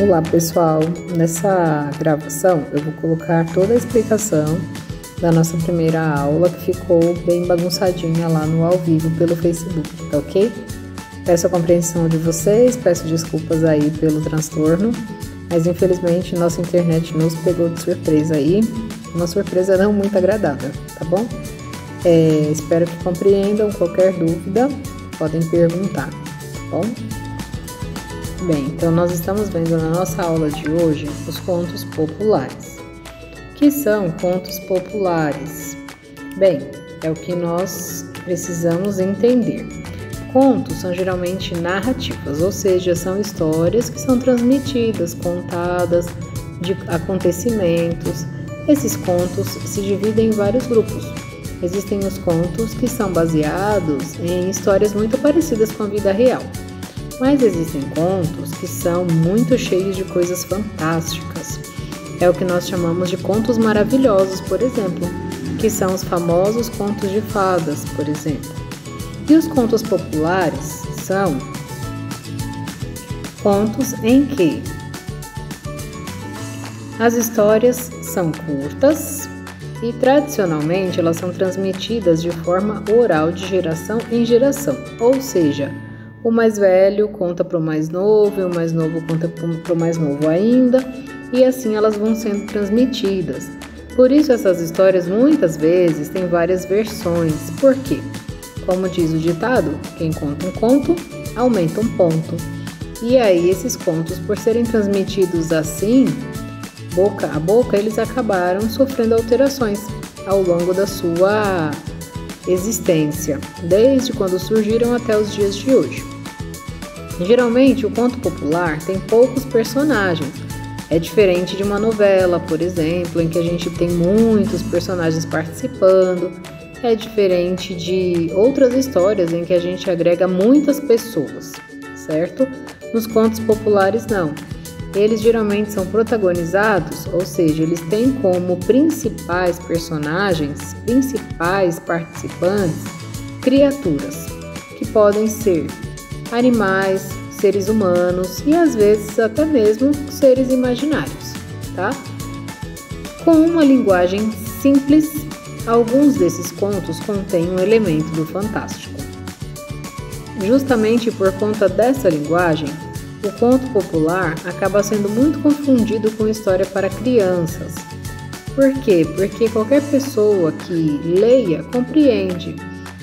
Olá pessoal, nessa gravação eu vou colocar toda a explicação da nossa primeira aula que ficou bem bagunçadinha lá no ao vivo pelo Facebook, tá ok? Peço a compreensão de vocês, peço desculpas aí pelo transtorno, mas infelizmente nossa internet nos pegou de surpresa aí, uma surpresa não muito agradável, tá bom? É, espero que compreendam, qualquer dúvida podem perguntar, tá bom? Bem, então nós estamos vendo na nossa aula de hoje os contos populares. Que são contos populares? Bem, é o que nós precisamos entender. Contos são geralmente narrativas, ou seja, são histórias que são transmitidas, contadas de acontecimentos. Esses contos se dividem em vários grupos. Existem os contos que são baseados em histórias muito parecidas com a vida real mas existem contos que são muito cheios de coisas fantásticas. É o que nós chamamos de contos maravilhosos, por exemplo, que são os famosos contos de fadas, por exemplo. E os contos populares são contos em que as histórias são curtas e tradicionalmente elas são transmitidas de forma oral de geração em geração, ou seja, o mais velho conta para o mais novo, e o mais novo conta para o mais novo ainda, e assim elas vão sendo transmitidas. Por isso, essas histórias muitas vezes têm várias versões. Por quê? Como diz o ditado, quem conta um conto, aumenta um ponto. E aí, esses contos, por serem transmitidos assim, boca a boca, eles acabaram sofrendo alterações ao longo da sua existência, desde quando surgiram até os dias de hoje. Geralmente, o conto popular tem poucos personagens. É diferente de uma novela, por exemplo, em que a gente tem muitos personagens participando. É diferente de outras histórias em que a gente agrega muitas pessoas, certo? Nos contos populares, não. Eles geralmente são protagonizados, ou seja, eles têm como principais personagens, principais participantes, criaturas, que podem ser animais, seres humanos e às vezes até mesmo seres imaginários, tá? Com uma linguagem simples, alguns desses contos contêm um elemento do fantástico. Justamente por conta dessa linguagem, o conto popular acaba sendo muito confundido com história para crianças. Por quê? Porque qualquer pessoa que leia compreende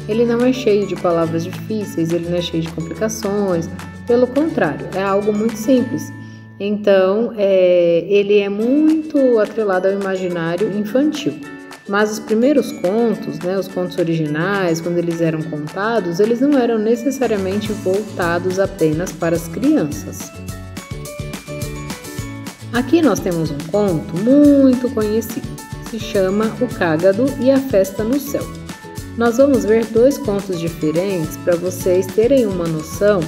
ele não é cheio de palavras difíceis, ele não é cheio de complicações, pelo contrário, é algo muito simples. Então, é, ele é muito atrelado ao imaginário infantil. Mas os primeiros contos, né, os contos originais, quando eles eram contados, eles não eram necessariamente voltados apenas para as crianças. Aqui nós temos um conto muito conhecido, se chama O Cágado e a Festa no Céu. Nós vamos ver dois contos diferentes para vocês terem uma noção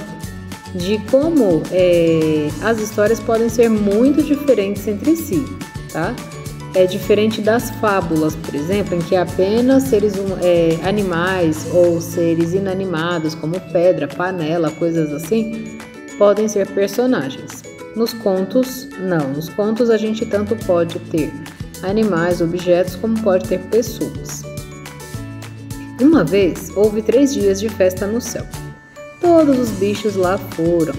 de como é, as histórias podem ser muito diferentes entre si, tá? É diferente das fábulas, por exemplo, em que apenas seres é, animais ou seres inanimados, como pedra, panela, coisas assim, podem ser personagens. Nos contos, não. Nos contos a gente tanto pode ter animais, objetos, como pode ter pessoas. Uma vez houve três dias de festa no céu. Todos os bichos lá foram,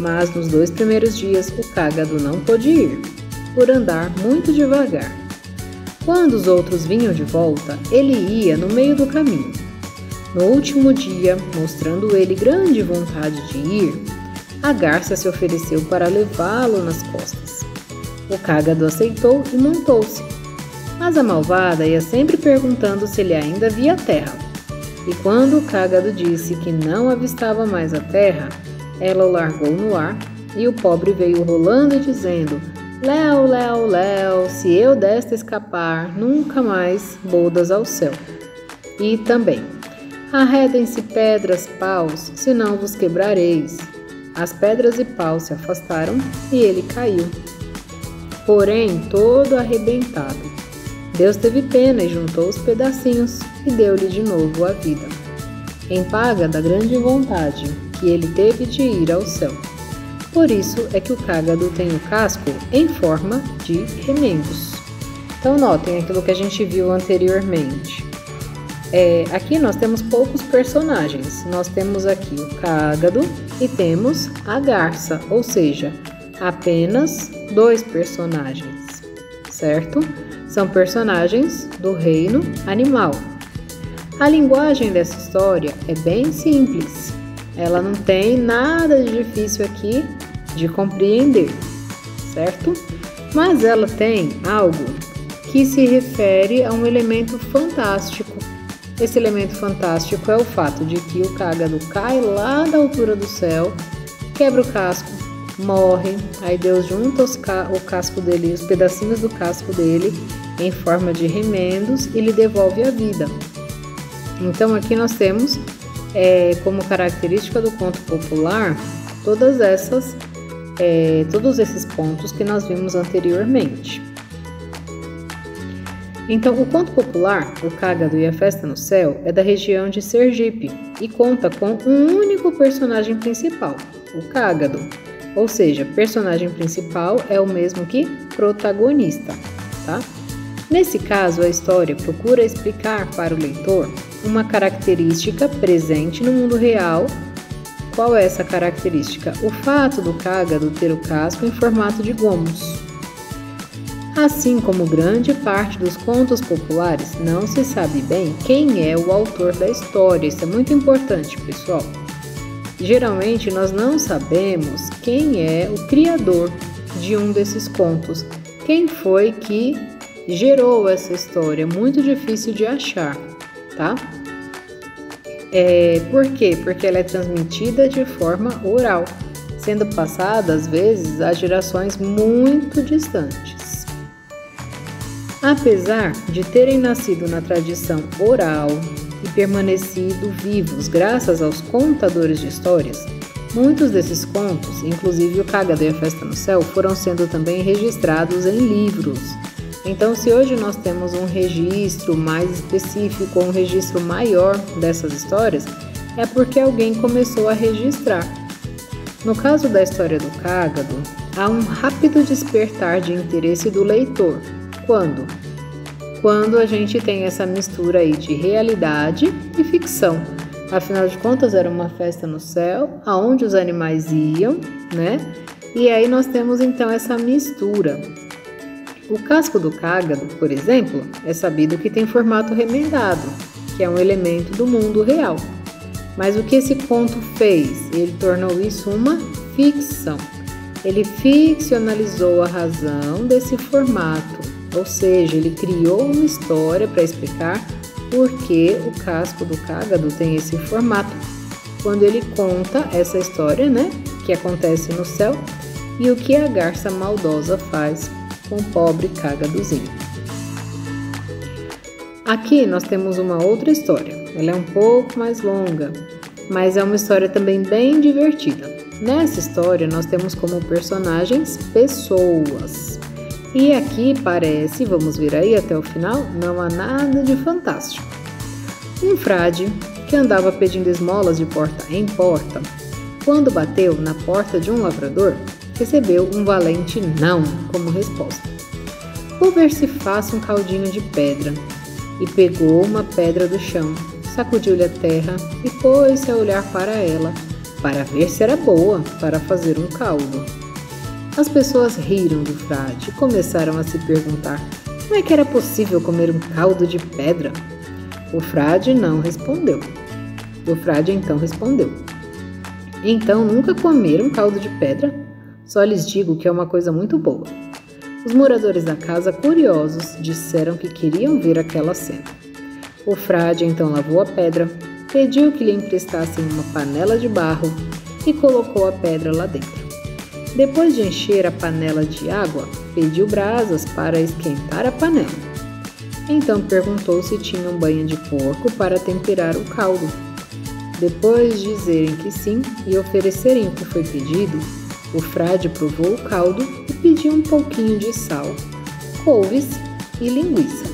mas nos dois primeiros dias o cágado não pôde ir, por andar muito devagar. Quando os outros vinham de volta, ele ia no meio do caminho. No último dia, mostrando ele grande vontade de ir, a garça se ofereceu para levá-lo nas costas. O cágado aceitou e montou-se. Mas a malvada ia sempre perguntando se ele ainda via a terra. E quando o cágado disse que não avistava mais a terra, ela o largou no ar e o pobre veio rolando dizendo: Léo, Léo, Léo, se eu desta escapar, nunca mais bodas ao céu. E também: Arredem-se pedras, paus, senão vos quebrareis. As pedras e paus se afastaram e ele caiu. Porém, todo arrebentado, Deus teve pena e juntou os pedacinhos e deu-lhe de novo a vida, em paga da grande vontade que ele teve de ir ao céu. Por isso é que o cágado tem o casco em forma de remendos. Então notem aquilo que a gente viu anteriormente. É, aqui nós temos poucos personagens. Nós temos aqui o cágado e temos a garça, ou seja, apenas dois personagens, certo? São personagens do reino animal. A linguagem dessa história é bem simples. Ela não tem nada de difícil aqui de compreender, certo? Mas ela tem algo que se refere a um elemento fantástico. Esse elemento fantástico é o fato de que o cágado cai lá da altura do céu, quebra o casco, morre, aí Deus junta ca o casco dele, os pedacinhos do casco dele em forma de remendos e lhe devolve a vida. Então aqui nós temos é, como característica do conto popular todas essas, é, todos esses pontos que nós vimos anteriormente. Então, o conto popular, O Cágado e a Festa no Céu, é da região de Sergipe e conta com um único personagem principal, o Cágado, ou seja, personagem principal é o mesmo que protagonista, tá? Nesse caso, a história procura explicar para o leitor uma característica presente no mundo real. Qual é essa característica? O fato do cágado ter o casco em formato de gomos. Assim como grande parte dos contos populares, não se sabe bem quem é o autor da história. Isso é muito importante, pessoal. Geralmente nós não sabemos quem é o criador de um desses contos, quem foi que gerou essa história, muito difícil de achar, tá? É, por quê? Porque ela é transmitida de forma oral, sendo passada às vezes a gerações muito distantes. Apesar de terem nascido na tradição oral e permanecido vivos graças aos contadores de histórias, muitos desses contos, inclusive o Cágado e a Festa no Céu, foram sendo também registrados em livros então, se hoje nós temos um registro mais específico, um registro maior dessas histórias, é porque alguém começou a registrar. No caso da história do cágado, há um rápido despertar de interesse do leitor. Quando? Quando a gente tem essa mistura aí de realidade e ficção. Afinal de contas, era uma festa no céu, aonde os animais iam, né? E aí nós temos então essa mistura. O casco do cágado, por exemplo, é sabido que tem formato remendado, que é um elemento do mundo real. Mas o que esse conto fez? Ele tornou isso uma ficção. Ele ficcionalizou a razão desse formato, ou seja, ele criou uma história para explicar por que o casco do cágado tem esse formato. Quando ele conta essa história, né, que acontece no céu, e o que a garça maldosa faz com o pobre cagadozinho. Aqui nós temos uma outra história. Ela é um pouco mais longa, mas é uma história também bem divertida. Nessa história nós temos como personagens pessoas. E aqui parece, vamos ver aí até o final, não há nada de fantástico. Um frade que andava pedindo esmolas de porta em porta, quando bateu na porta de um lavrador, recebeu um valente não como resposta. Vou ver se faço um caldinho de pedra. E pegou uma pedra do chão, sacudiu-lhe a terra e pôs-se a olhar para ela, para ver se era boa para fazer um caldo. As pessoas riram do frade e começaram a se perguntar como é que era possível comer um caldo de pedra. O frade não respondeu. O frade então respondeu: Então nunca comeram caldo de pedra? Só lhes digo que é uma coisa muito boa. Os moradores da casa, curiosos, disseram que queriam ver aquela cena. O frade então lavou a pedra, pediu que lhe emprestassem uma panela de barro e colocou a pedra lá dentro. Depois de encher a panela de água, pediu brasas para esquentar a panela. Então perguntou se tinha um banho de porco para temperar o caldo. Depois de dizerem que sim e oferecerem o que foi pedido, o frade provou o caldo e pediu um pouquinho de sal, couves e linguiça.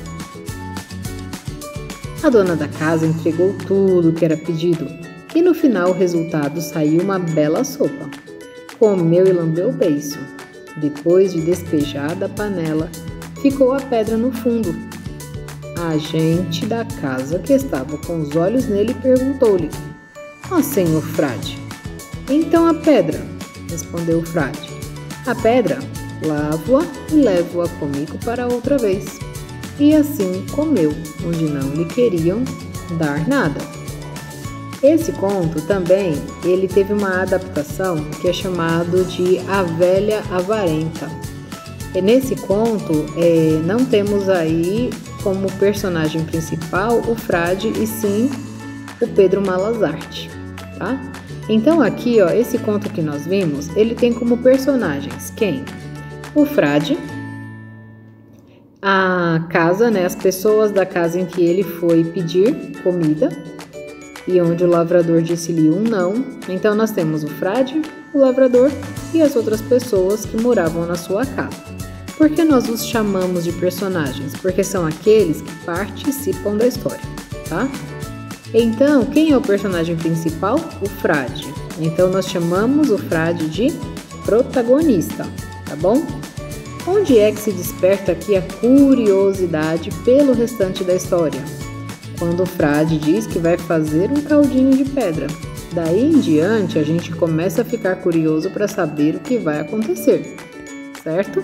A dona da casa entregou tudo o que era pedido e no final o resultado saiu uma bela sopa. comeu e lambeu o beiço. Depois de despejar da panela, ficou a pedra no fundo. A gente da casa que estava com os olhos nele perguntou-lhe: oh, senhor frade, então a pedra? Respondeu o frade. A pedra, lavo-a e levo-a comigo para outra vez. E assim comeu, onde não lhe queriam dar nada. Esse conto também ele teve uma adaptação que é chamado de A Velha Avarenta. E nesse conto é, não temos aí como personagem principal o frade e sim o Pedro Malazarte, tá? Então aqui, ó, esse conto que nós vimos, ele tem como personagens quem? O frade, a casa, né, as pessoas da casa em que ele foi pedir comida e onde o lavrador disse-lhe um não. Então nós temos o frade, o lavrador e as outras pessoas que moravam na sua casa. Por que nós os chamamos de personagens? Porque são aqueles que participam da história, tá? Então, quem é o personagem principal? O frade. Então, nós chamamos o frade de protagonista, tá bom? Onde é que se desperta aqui a curiosidade pelo restante da história? Quando o frade diz que vai fazer um caldinho de pedra. Daí em diante, a gente começa a ficar curioso para saber o que vai acontecer, certo?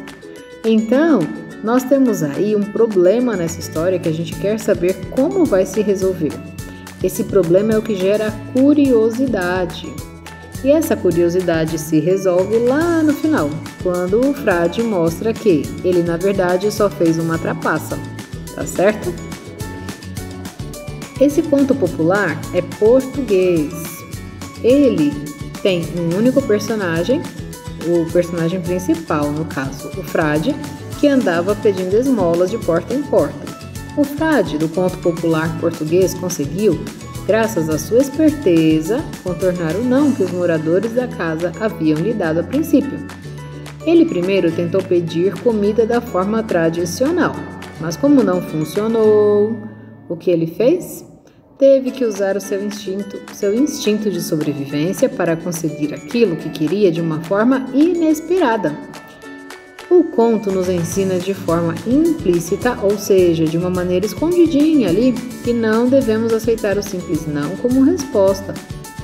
Então, nós temos aí um problema nessa história que a gente quer saber como vai se resolver. Esse problema é o que gera curiosidade. E essa curiosidade se resolve lá no final, quando o frade mostra que ele na verdade só fez uma trapaça, tá certo? Esse conto popular é português. Ele tem um único personagem o personagem principal, no caso, o frade, que andava pedindo esmolas de porta em porta. O frade do conto popular português conseguiu, graças à sua esperteza, contornar o não que os moradores da casa haviam lhe dado a princípio. Ele primeiro tentou pedir comida da forma tradicional, mas como não funcionou, o que ele fez? teve que usar o seu instinto, seu instinto de sobrevivência para conseguir aquilo que queria de uma forma inesperada. O conto nos ensina de forma implícita, ou seja, de uma maneira escondidinha ali, que não devemos aceitar o simples não como resposta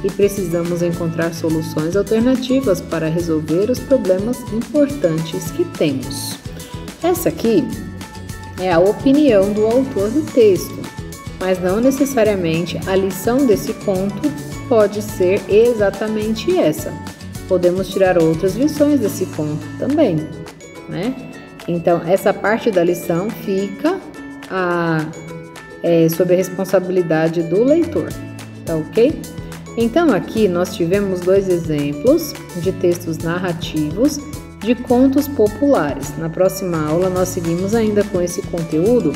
e precisamos encontrar soluções alternativas para resolver os problemas importantes que temos. Essa aqui é a opinião do autor do texto mas não necessariamente a lição desse conto pode ser exatamente essa. Podemos tirar outras lições desse conto também, né? Então, essa parte da lição fica a, é, sob a responsabilidade do leitor, tá ok? Então, aqui nós tivemos dois exemplos de textos narrativos de contos populares. Na próxima aula, nós seguimos ainda com esse conteúdo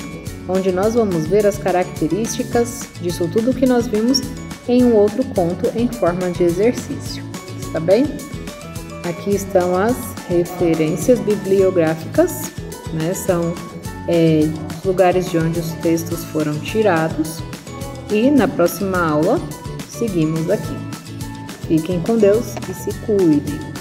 onde nós vamos ver as características disso tudo que nós vimos em um outro conto em forma de exercício. Está bem? Aqui estão as referências bibliográficas, né? São é, lugares de onde os textos foram tirados. E na próxima aula seguimos aqui. Fiquem com Deus e se cuidem.